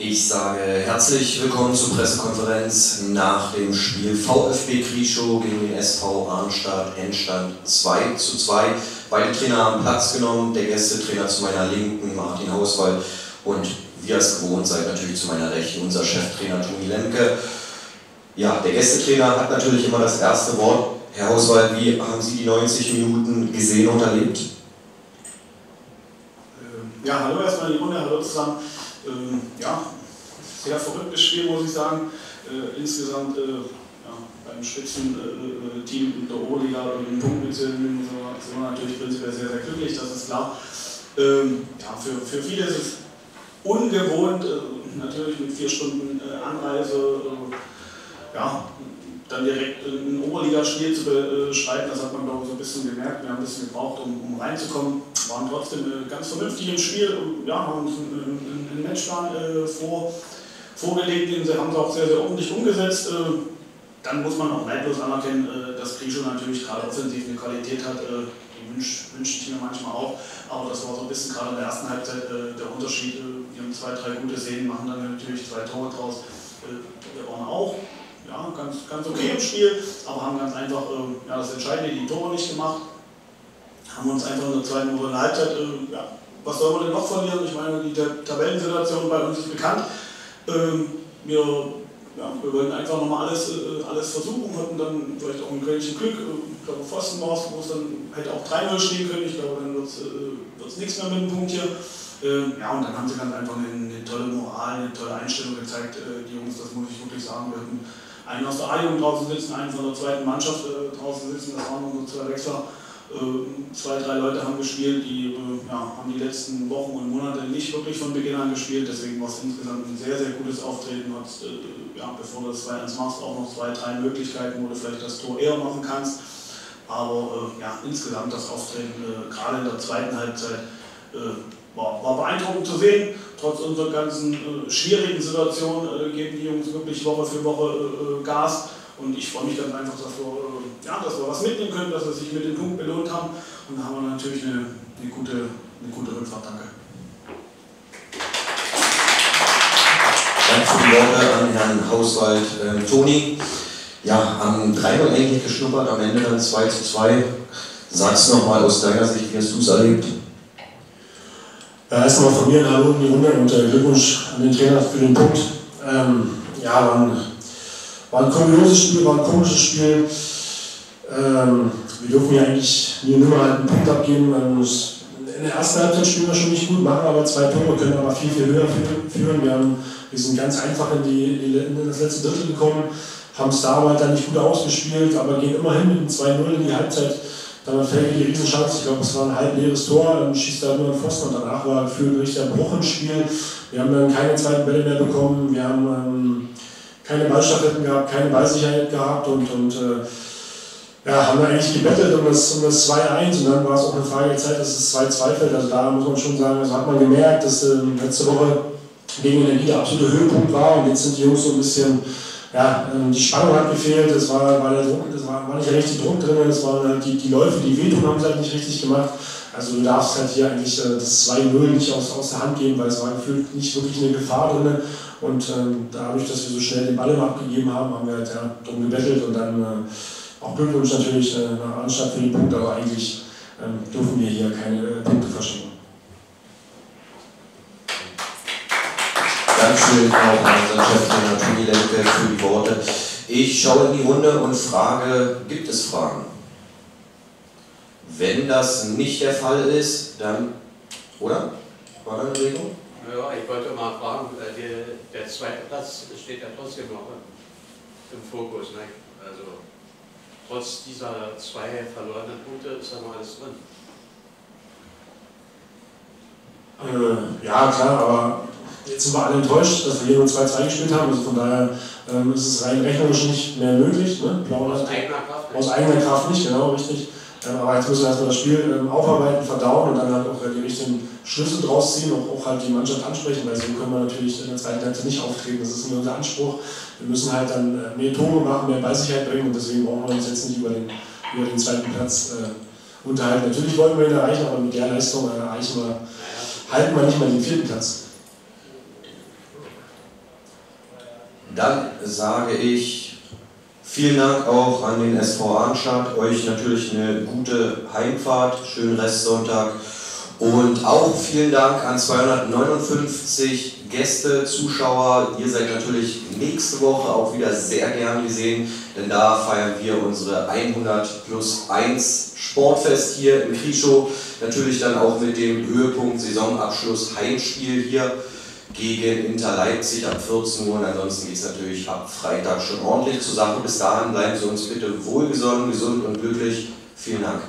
Ich sage herzlich willkommen zur Pressekonferenz nach dem Spiel VfB Krischow gegen den SV Arnstadt, Endstand 2 zu 2. Beide Trainer haben Platz genommen, der Gästetrainer zu meiner Linken, Martin Hauswald, und wie es gewohnt seid, natürlich zu meiner Rechten, unser Cheftrainer Toni Lemke. Ja, der Gästetrainer hat natürlich immer das erste Wort. Herr Hauswald, wie haben Sie die 90 Minuten gesehen und erlebt? Ähm, ja, hallo erstmal in die Runde, hallo zusammen. Ähm, ja, sehr verrücktes Spiel, muss ich sagen. Äh, insgesamt äh, ja, beim Spitzenteam äh, in der Oberliga einen Punkt mitzunehmen, sind wir natürlich prinzipiell sehr, sehr glücklich, das ist klar. Ähm, ja, für, für viele ist es ungewohnt, äh, natürlich mit vier Stunden äh, Anreise, äh, ja, dann direkt ein Oberligaspiel zu bestreiten, das hat man glaube ich so ein bisschen gemerkt. Wir haben ein bisschen gebraucht, um, um reinzukommen, waren trotzdem ganz vernünftig im Spiel ja, haben uns einen, einen Matchplan vor, vorgelegt, den haben sie auch sehr, sehr ordentlich umgesetzt. Dann muss man auch neidlos anerkennen, dass Grisho natürlich gerade offensiv eine Qualität hat, die wünsche wünsch ich mir manchmal auch. Aber das war so ein bisschen gerade in der ersten Halbzeit der Unterschied. Wir haben zwei, drei gute Szenen, machen dann natürlich zwei Tore draus. Wir waren auch ja, ganz, ganz okay im Spiel, aber haben ganz einfach äh, ja, das Entscheidende, die Tore nicht gemacht. Haben uns einfach in der zweiten Woche Halbzeit, äh, ja, was soll man denn noch verlieren? Ich meine, die Tabellensituation bei uns ist bekannt. Ähm, wir, ja, wir wollten einfach nochmal alles, äh, alles versuchen, hatten dann vielleicht auch ein Quäntchen Glück. Äh, ich glaube, Pfosten war es, wo es dann hätte auch 3-0 stehen können. Ich glaube, dann wird es äh, nichts mehr mit dem Punkt hier. Ähm, ja, und dann haben sie ganz einfach eine, eine, tolle Moral, eine tolle Einstellung gezeigt, äh, die Jungs, das muss ich wirklich sagen. Wir hatten einen aus der A-Jugend draußen sitzen, einen von der zweiten Mannschaft äh, draußen sitzen, das waren unsere zwei Wechsler. Äh, zwei, drei Leute haben gespielt, die äh, ja, haben die letzten Wochen und Monate nicht wirklich von Beginn an gespielt, deswegen war es insgesamt ein sehr, sehr gutes Auftreten. Hat, äh, ja, bevor du das 2-1 machst, auch noch zwei, drei Möglichkeiten, wo du vielleicht das Tor eher machen kannst. Aber äh, ja, insgesamt das Auftreten, äh, gerade in der zweiten Halbzeit, war, war beeindruckend zu sehen. Trotz unserer ganzen äh, schwierigen Situation äh, geben die Jungs wirklich Woche für Woche äh, Gas. Und ich freue mich ganz einfach, dass wir, äh, ja, dass wir was mitnehmen können, dass wir sich mit dem Punkt belohnt haben. Und da haben wir natürlich eine, eine, gute, eine gute Rückfahrt. Danke. Danke für die Worte an Herrn Hauswald. Ähm, Toni, ja, haben 3 eigentlich geschnuppert, am Ende dann 2 zu 2. Sag's nochmal aus deiner Sicht, wie hast du es erlebt? Ja, erstmal von mir ein Hallo in die Runde und äh, Glückwunsch an den Trainer für den Punkt. Ähm, ja, war ein, war ein kurioses Spiel, war ein komisches Spiel. Ähm, wir dürfen ja eigentlich nur nur mal einen Punkt abgeben. In der ersten Halbzeit spielen wir schon nicht gut, machen aber zwei Tore, können aber viel, viel höher führen. Wir, haben, wir sind ganz einfach in, die, in das letzte Drittel gekommen, haben es da aber dann nicht gut ausgespielt, aber gehen immerhin mit einem 2-0 in die Halbzeit dann fällt die Riesenchance, ich glaube, es war ein halb leeres Tor, dann schießt er nur ein Pfosten und danach war gefühlt ein richtiger Bruch im Spiel. Wir haben dann keine zweiten Bälle mehr bekommen, wir haben ähm, keine Ballstaffetten gehabt, keine Ballsicherheit gehabt und, und äh, ja, haben dann eigentlich gebettelt um das, um das 2-1 und dann war es auch eine Frage der Zeit, dass es 2-2 fällt. Also da muss man schon sagen, also hat man gemerkt, dass äh, letzte Woche gegen Energie der absolute Höhepunkt war und jetzt sind die Jungs so ein bisschen ja, ähm, die Spannung hat gefehlt, es war, war, der Druck, es war, war nicht richtig Druck drin, es waren halt die, die Läufe, die wehtun, haben sie halt nicht richtig gemacht. Also du darfst halt hier eigentlich äh, das 2-0 nicht aus, aus der Hand geben, weil es war gefühlt nicht wirklich eine Gefahr drin. Und ähm, dadurch, dass wir so schnell den Ball immer abgegeben haben, haben wir halt ja, drum gebettelt und dann äh, auch Glückwunsch natürlich äh, nach Anstatt für die Punkte, aber eigentlich ähm, dürfen wir hier keine äh, Punkte verschicken. Dankeschön auch an unseren Cheftrainer Toni Lemke für die Worte. Ich schaue in die Runde und frage, gibt es Fragen? Wenn das nicht der Fall ist, dann, oder? War da eine Regung? Ja, ich wollte mal fragen, äh, der, der zweite Platz steht ja trotzdem noch im Fokus. Ne? Also trotz dieser zwei verlorenen Punkte ist da noch alles drin. Äh, ja, klar, aber Jetzt sind wir alle enttäuscht, dass wir hier nur 2-2 gespielt haben. Also von daher ähm, ist es rein rechnerisch nicht mehr möglich. Ne? aus eigener Kraft? Aus eigener Kraft nicht, genau, richtig. Aber jetzt müssen wir erstmal das Spiel ähm, aufarbeiten, verdauen und dann halt auch äh, die richtigen Schlüsse draus ziehen und auch halt die Mannschaft ansprechen, weil so können wir natürlich in der zweiten Halbzeit nicht auftreten. Das ist nicht unser Anspruch. Wir müssen halt dann äh, mehr Tore machen, mehr Ballsicherheit bringen und deswegen brauchen wir uns jetzt nicht über den, über den zweiten Platz äh, unterhalten. Natürlich wollen wir ihn erreichen, aber mit der Leistung erreichen wir, halten wir nicht mal den vierten Platz. Dann sage ich vielen Dank auch an den SV Arnstadt, euch natürlich eine gute Heimfahrt, schönen Restsonntag und auch vielen Dank an 259 Gäste, Zuschauer. Ihr seid natürlich nächste Woche auch wieder sehr gern gesehen, denn da feiern wir unsere 100 plus 1 Sportfest hier in Krischow. Natürlich dann auch mit dem Höhepunkt Saisonabschluss Heimspiel hier gegen Inter Leipzig ab 14 Uhr. Und ansonsten geht es natürlich ab Freitag schon ordentlich zur Sache. Bis dahin bleiben Sie uns bitte wohlgesonnen, gesund und glücklich. Vielen Dank.